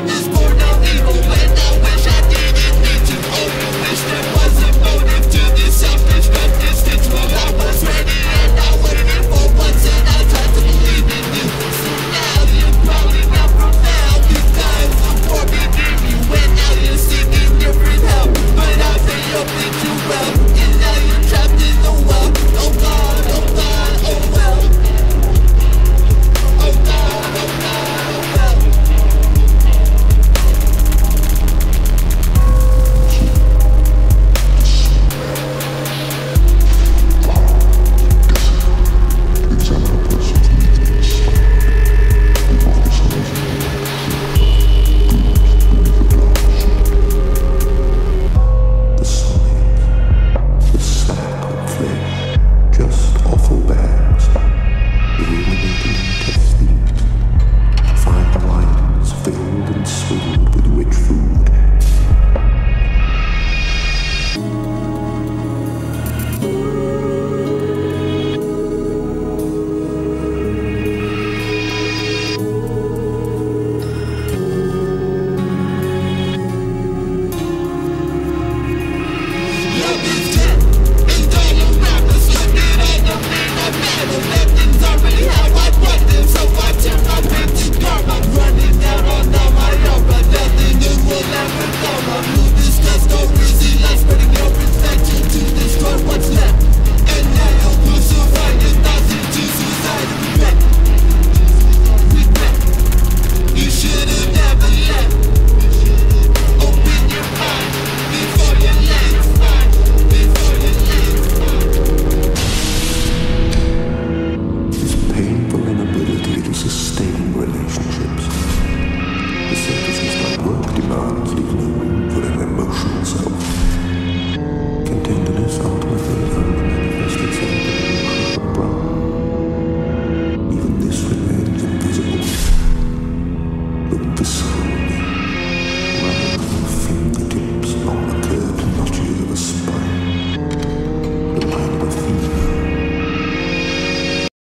life just. abundance filled with rich food. Love is dead.